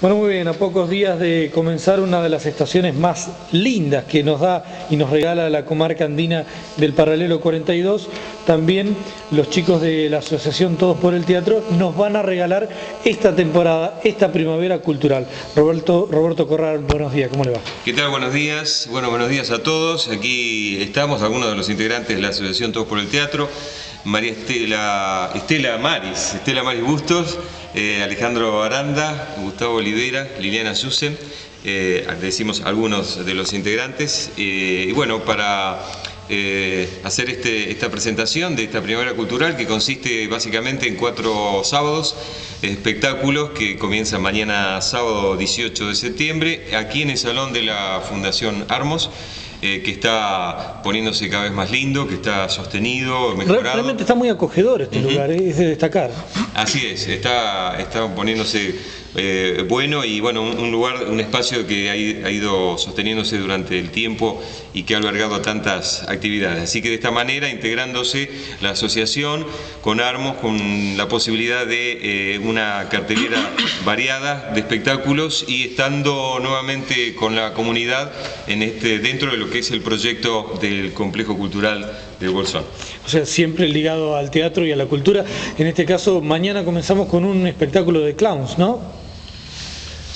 Bueno, muy bien, a pocos días de comenzar una de las estaciones más lindas que nos da y nos regala la comarca andina del Paralelo 42, también los chicos de la Asociación Todos por el Teatro nos van a regalar esta temporada, esta primavera cultural. Roberto, Roberto Corral, buenos días, ¿cómo le va? ¿Qué tal? Buenos días. Bueno, buenos días a todos. Aquí estamos, algunos de los integrantes de la Asociación Todos por el Teatro. María Estela, Estela Maris, Estela Maris Bustos, eh, Alejandro Aranda, Gustavo Olivera, Liliana Susen, eh, decimos algunos de los integrantes. Eh, y bueno, para hacer este, esta presentación de esta primavera cultural que consiste básicamente en cuatro sábados, espectáculos que comienzan mañana sábado 18 de septiembre, aquí en el Salón de la Fundación Armos. Eh, que está poniéndose cada vez más lindo, que está sostenido, mejorado. Realmente está muy acogedor este lugar, es de destacar. Así es, está, está poniéndose eh, bueno y bueno, un, lugar, un espacio que ha, ido sosteniéndose durante el tiempo y que ha albergado tantas actividades. Así que de esta manera, integrándose la asociación con Armos, con la posibilidad de eh, una cartelera variada de espectáculos y estando nuevamente con la comunidad en este, dentro de lo que es el proyecto del complejo cultural del Bolsón. O sea, siempre ligado al teatro y a la cultura. En este caso, mañana comenzamos con un espectáculo de clowns, ¿no?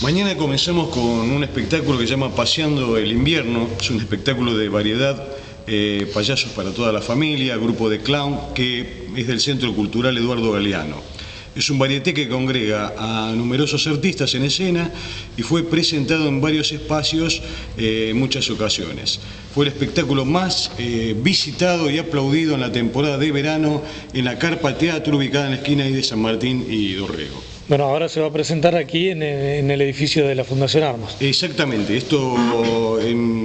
Mañana comenzamos con un espectáculo que se llama Paseando el Invierno, es un espectáculo de variedad, eh, payasos para toda la familia, grupo de clown, que es del Centro Cultural Eduardo Galeano. Es un varieté que congrega a numerosos artistas en escena y fue presentado en varios espacios eh, en muchas ocasiones. Fue el espectáculo más eh, visitado y aplaudido en la temporada de verano en la Carpa Teatro ubicada en la esquina de San Martín y Dorrego. Bueno, ahora se va a presentar aquí en el, edificio de la Fundación Armas. Exactamente, esto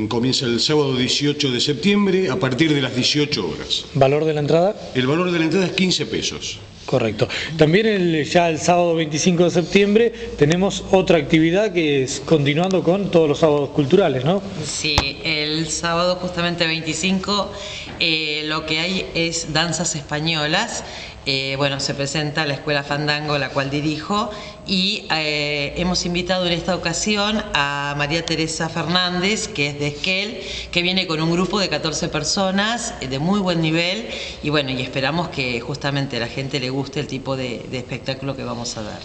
comienza el sábado 18 de septiembre a partir de las 18 horas. ¿Valor de la entrada? El valor de la entrada es 15 pesos. Correcto. También el, ya el sábado 25 de septiembre tenemos otra actividad que es continuando con todos los sábados culturales, ¿no? Sí, el sábado justamente 25 eh, lo que hay es danzas españolas eh, bueno, se presenta la Escuela Fandango, la cual dirijo, y eh, hemos invitado en esta ocasión a María Teresa Fernández, que es de Esquel, que viene con un grupo de 14 personas eh, de muy buen nivel, y bueno, y esperamos que justamente a la gente le guste el tipo de, de espectáculo que vamos a dar.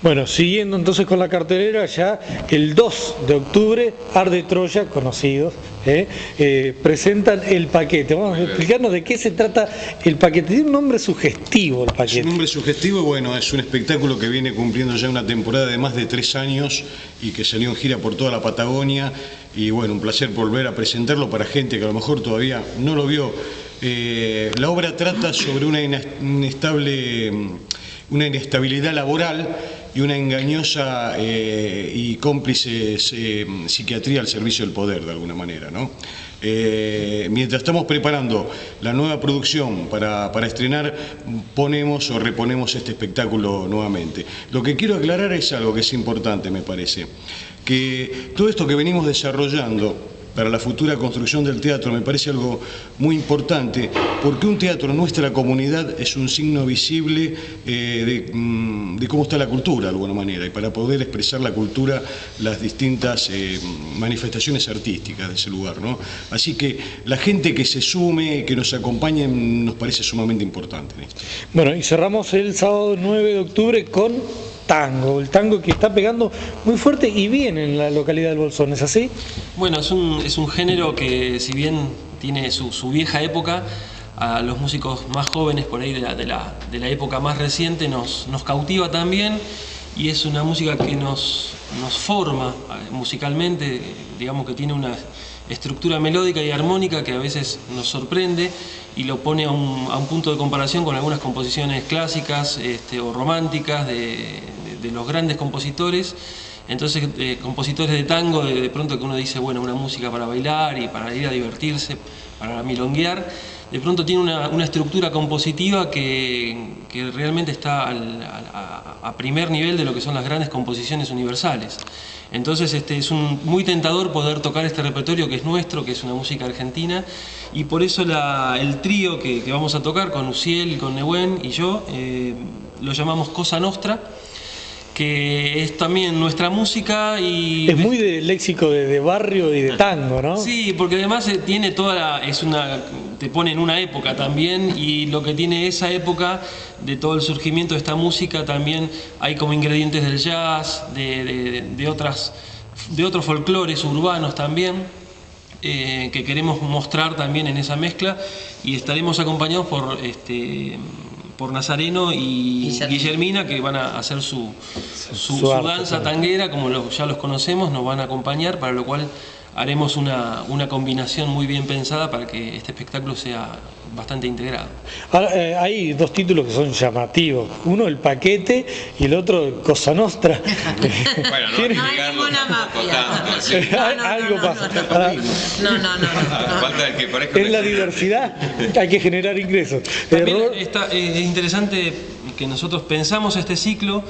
Bueno, siguiendo entonces con la cartelera, ya el 2 de octubre, Arde Troya, conocidos, ¿eh? Eh, presentan el paquete. Vamos a explicarnos de qué se trata el paquete. Tiene un nombre sugestivo el paquete. Es un nombre sugestivo, bueno, es un espectáculo que viene cumpliendo ya una temporada de más de tres años y que salió en gira por toda la Patagonia. Y bueno, un placer volver a presentarlo para gente que a lo mejor todavía no lo vio. Eh, la obra trata sobre una inestable, una inestabilidad laboral y una engañosa eh, y cómplice eh, psiquiatría al servicio del poder, de alguna manera. ¿no? Eh, mientras estamos preparando la nueva producción para, para, estrenar, ponemos o reponemos este espectáculo nuevamente. Lo que quiero aclarar es algo que es importante, me parece, que todo esto que venimos desarrollando, para la futura construcción del teatro me parece algo muy importante, porque un teatro en nuestra comunidad es un signo visible eh, mm, de, cómo está la cultura, de alguna manera, y para poder expresar la cultura, las distintas eh, manifestaciones artísticas de ese lugar. ¿no? Así que la gente que se sume, que nos acompañe, nos parece sumamente importante. Bueno, y cerramos el sábado 9 de octubre con tango, el tango que está pegando muy fuerte y bien en la localidad del Bolsón, ¿es así? Bueno, es un, es un género que si bien tiene su, vieja época, a los músicos más jóvenes por ahí de la, de la, de la época más reciente nos, nos, cautiva también y es una música que nos, nos forma eh, musicalmente, digamos que tiene una estructura melódica y armónica que a veces nos sorprende y lo pone a un, a un punto de comparación con algunas composiciones clásicas este, o románticas de, de, los grandes compositores. Entonces, eh, compositores de tango, de, pronto que uno dice, bueno, una música para bailar y para ir a divertirse, para milonguear, de pronto tiene una, estructura compositiva que, realmente está al, a, primer nivel de lo que son las grandes composiciones universales. Entonces este, es muy tentador poder tocar este repertorio que es nuestro, que es una música argentina, y por eso el trío que, vamos a tocar con Uciel, con Nehuen y yo, eh, lo llamamos Cosa Nostra, que es también nuestra música y... Es muy de léxico de, barrio y de tango, ¿no? Sí, porque además eh, tiene toda la, es una, te pone en una época también y lo que tiene esa época de todo el surgimiento de esta música también hay como ingredientes del jazz, de, otras, de otros folclores urbanos también. Eh, que queremos mostrar también en esa mezcla y estaremos acompañados por este, por Nazareno y Guillermina, que van a hacer su, su, danza tanguera, como ya los conocemos, nos van a acompañar, para lo cual haremos una, una, combinación muy bien pensada para que este espectáculo sea bastante integrado. Eh, hay dos títulos que son llamativos, uno el paquete y el otro Cosa Nostra. bueno, no, no hay ninguna mafia. Algo pasa. No, no, no. Falta que parezca es la diversidad, hay que generar ingresos. También está, es interesante que nosotros pensamos este ciclo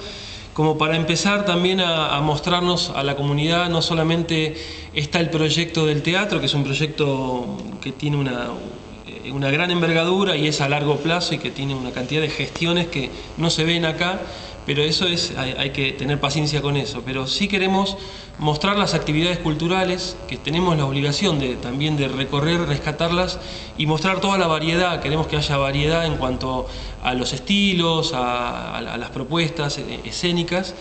como para empezar también a, mostrarnos a la comunidad, no solamente está el proyecto del teatro, que es un proyecto que tiene una, una gran envergadura y es a largo plazo y que tiene una cantidad de gestiones que no se ven acá, pero eso es, hay, que tener paciencia con eso. Pero sí queremos mostrar las actividades culturales, que tenemos la obligación de, también de recorrer, rescatarlas y mostrar toda la variedad. Queremos que haya variedad en cuanto a los estilos, a las propuestas eh, escénicas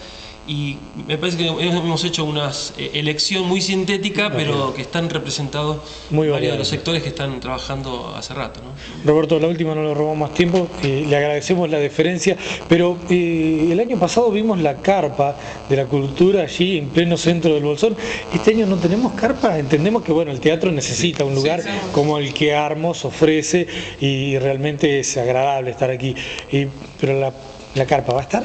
y me parece que hemos hecho una eh, elección muy sintética, pero que están representados muy varios de los sectores que están trabajando hace rato. Roberto, la última no le robamos más tiempo, le agradecemos la deferencia, pero eh, el año pasado vimos la carpa de la cultura allí en pleno centro del Bolsón. Este año no tenemos carpa, entendemos que bueno, el teatro necesita un lugar como el que Armos ofrece y realmente es agradable estar aquí. pero la, la carpa va a estar.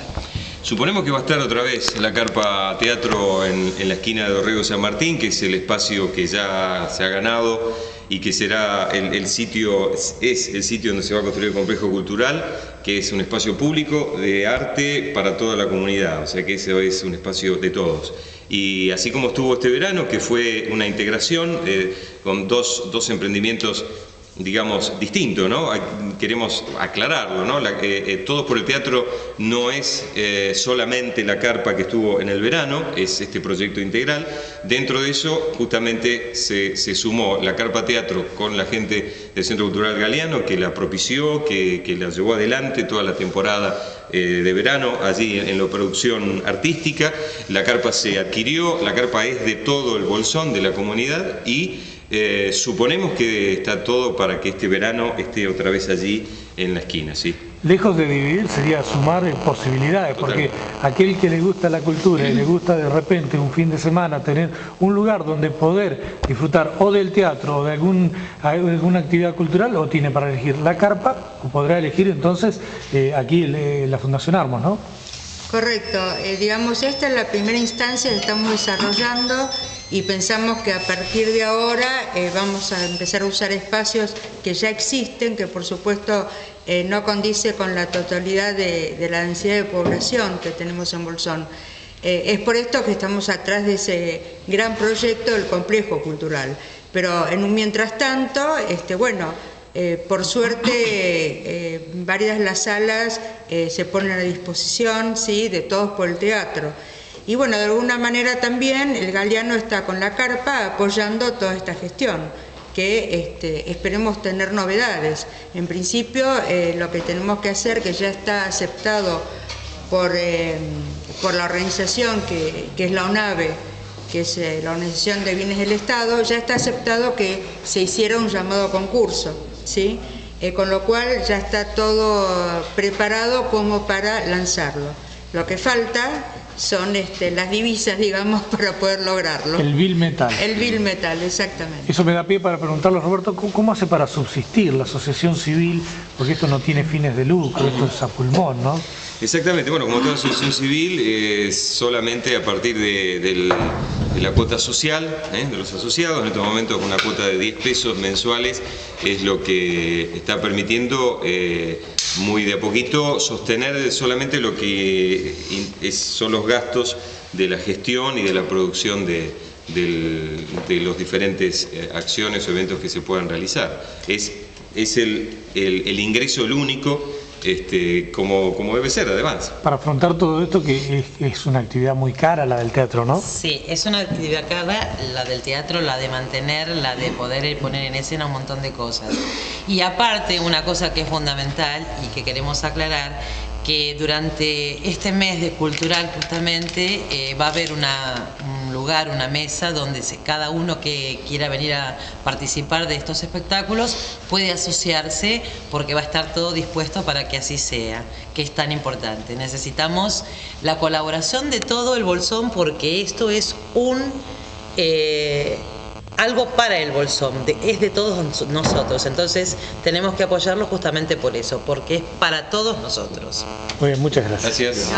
Suponemos que va a estar otra vez la carpa teatro en, la esquina de Orrego San Martín, que es el espacio que ya se ha ganado y que será el, sitio, es el sitio donde se va a construir el complejo cultural, que es un espacio público de arte para toda la comunidad, o sea que ese es un espacio de todos. Y así como estuvo este verano, que fue una integración eh, con dos, dos emprendimientos digamos, distinto, ¿no? Queremos aclararlo, ¿no? Eh, eh, Todos por el Teatro no es eh, solamente la carpa que estuvo en el verano, es este proyecto integral. Dentro de eso, justamente, se, sumó la carpa teatro con la gente del Centro Cultural Galeano, que la propició, que, que la llevó adelante toda la temporada de verano allí en, la producción artística. La carpa se adquirió, la carpa es de todo el bolsón de la comunidad y eh, suponemos que está todo para que este verano esté otra vez allí en la esquina, ¿sí? Lejos de dividir sería sumar posibilidades, porque aquel que le gusta la cultura y le gusta de repente un fin de semana tener un lugar donde poder disfrutar o del teatro o de algún, alguna actividad cultural, o tiene para elegir. La carpa, o podrá elegir entonces eh, aquí la Fundación Armos, ¿no? Correcto, eh, digamos, esta es la primera instancia que estamos desarrollando y pensamos que a partir de ahora eh, vamos a empezar a usar espacios que ya existen, que por supuesto eh, no condice con la totalidad de, la densidad de población que tenemos en Bolsón. Eh, es por esto que estamos atrás de ese gran proyecto del complejo cultural. Pero en un mientras tanto, este, bueno, por suerte varias las salas se ponen a disposición ¿sí? de todos por el teatro. Y bueno, de alguna manera también el Galeano está con la carpa apoyando toda esta gestión, que este, esperemos tener novedades. En principio, eh, lo que tenemos que hacer, que ya está aceptado por, eh, por la organización que, es la ONAVE, que es eh, la Organización de Bienes del Estado, ya está aceptado que se hiciera un llamado concurso, ¿sí? con lo cual ya está todo preparado como para lanzarlo. Lo que falta son este, las divisas, digamos, para poder lograrlo. El bill metal. El bill metal, exactamente. Eso me da pie para preguntarle, Roberto, ¿cómo hace para subsistir la asociación civil? Porque esto no tiene fines de lucro, esto es a pulmón, ¿no? Exactamente, bueno, como toda asociación civil, es solamente a partir de, la cuota social ¿eh? de los asociados, en estos momentos una cuota de 10 pesos mensuales es lo que está permitiendo eh, muy de a poquito sostener solamente lo que son los gastos de la gestión y de la producción de, los diferentes eh, acciones o eventos que se puedan realizar. Es, es el, el ingreso el único este, como, como debe ser además. Para afrontar todo esto que es, es una actividad muy cara la del teatro, ¿no? Sí, es una actividad cara, la del teatro, la de mantener, la de poder poner en escena un montón de cosas. Y aparte, una cosa que es fundamental y que queremos aclarar, que durante este mes de cultural justamente eh, va a haber una, un lugar, una mesa donde se- cada uno que quiera venir a participar de estos espectáculos puede asociarse porque va a estar todo dispuesto para que así sea, que es tan importante. Necesitamos la colaboración de todo el Bolsón porque esto es un... eh, algo para el Bolsón, de- es de todos nos- nosotros, entonces tenemos que apoyarlo justamente por eso, porque es para todos nosotros. Muy bien, muchas gracias. Gracias.